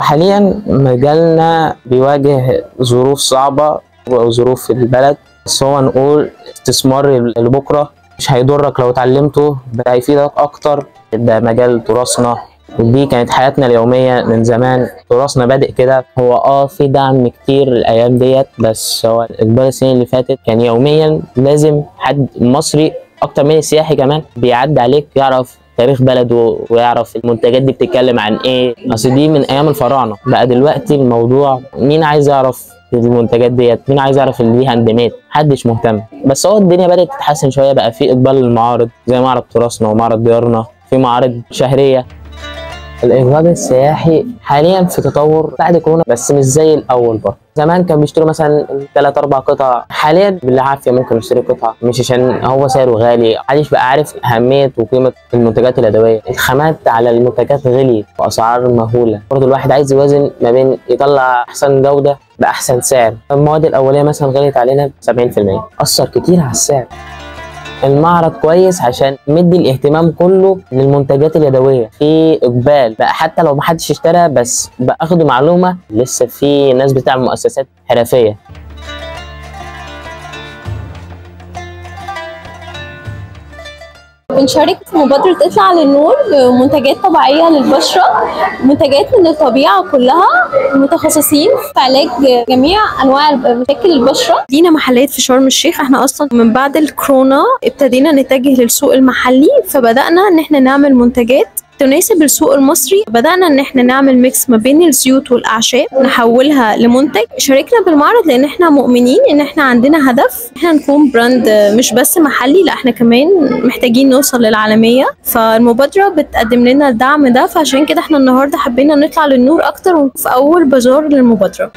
حاليا مجالنا بيواجه ظروف صعبة وظروف البلد. بس هو نقول استثمار لبكرة مش هيضرك لو اتعلمته ده هيفيدك أكتر. ده مجال تراثنا ودي كانت حياتنا اليومية من زمان. تراثنا بادئ كده هو آه في دعم كتير الأيام ديت بس هو إقبال السنين اللي فاتت كان يوميا لازم حد مصري أكتر من السياحي كمان بيعدي عليك يعرف تاريخ بلده ويعرف المنتجات دي بتتكلم عن إيه. أصل دي من أيام الفراعنة. بقى دلوقتي الموضوع مين عايز يعرف المنتجات ديت؟ مين عايز يعرف اللي ليها اندمات محدش مهتم. بس هو الدنيا بدأت تتحسن شوية بقى في إقبال للمعارض زي معرض تراثنا ومعرض ديارنا في معارض شهرية. الإقبال السياحي حاليا في تطور بعد كورونا بس مش زي الأول برضه. زمان كان بيشتروا مثلا ثلاث أربع قطع. حاليا بالعافية ممكن يشتري قطعة مش عشان هو سعره غالي. محدش بقى عارف أهمية وقيمة المنتجات اليدوية الخامات على المنتجات غليت بأسعار مهولة. برضه الواحد عايز يوازن ما بين يطلع أحسن جودة بأحسن سعر. المواد الأولية مثلا غليت علينا ب 70% أثر كتير على السعر. المعرض كويس عشان مدي الاهتمام كله للمنتجات اليدوية. في إقبال بقى حتى لو محدش اشترى بس باخدوا معلومة لسه في ناس بتعمل مؤسسات حرفية. بنشارك في مبادرة اطلع للنور منتجات طبيعية للبشرة منتجات من الطبيعة كلها متخصصين في علاج جميع أنواع مشاكل البشرة. لينا محلات في شرم الشيخ إحنا أصلا من بعد الكورونا ابتدينا نتجه للسوق المحلي فبدأنا إن إحنا نعمل منتجات تناسب السوق المصري بدأنا إن إحنا نعمل mix ما بين الزيوت والأعشاب نحولها لمنتج. شاركنا بالمعرض لأن إحنا مؤمنين إن إحنا عندنا هدف. إحنا نكون brand مش بس محلي لا إحنا كمان محتاجين نوصل للعالمية. فالمبادرة بتقدم لنا الدعم ده فعشان كده إحنا النهاردة حبينا نطلع للنور أكتر في أول بازار للمبادرة.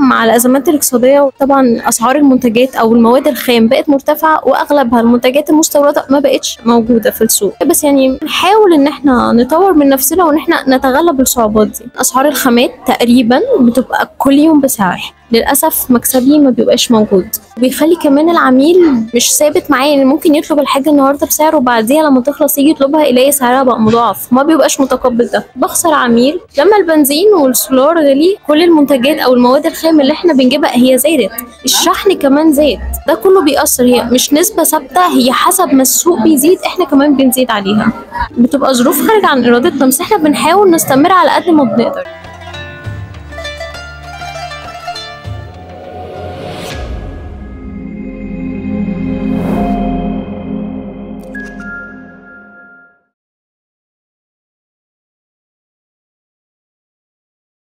مع الأزمات الاقتصادية وطبعا أسعار المنتجات أو المواد الخام بقت مرتفعة وأغلبها المنتجات المستوردة ما بقتش موجودة في السوق. بس يعني نحاول إن إحنا نطور من نفسنا وإن إحنا نتغلب الصعوبات دي. أسعار الخامات تقريبا بتبقى كل يوم بسعر. للأسف مكسبي ما بيبقاش موجود. وبيخلي كمان العميل مش ثابت معايا يعني ممكن يطلب الحاجة النهارده بسعر وبعديها لما تخلص يجي يطلبها يلاقي سعرها بقى مضاعف. ما بيبقاش متقبل ده. بخسر عميل لما البنزين والسولار غلي كل المنتجات أو المواد الخام اللي إحنا بنجيبها هي زادت. الشحن كمان زاد. ده كله بيأثر. هي مش نسبة ثابتة هي حسب ما السوق بيزيد إحنا كمان بنزيد عليها. بتبقى ظروف خارج عن إرادتنا بس إحنا بنحاول نستمر على قد ما بنقدر.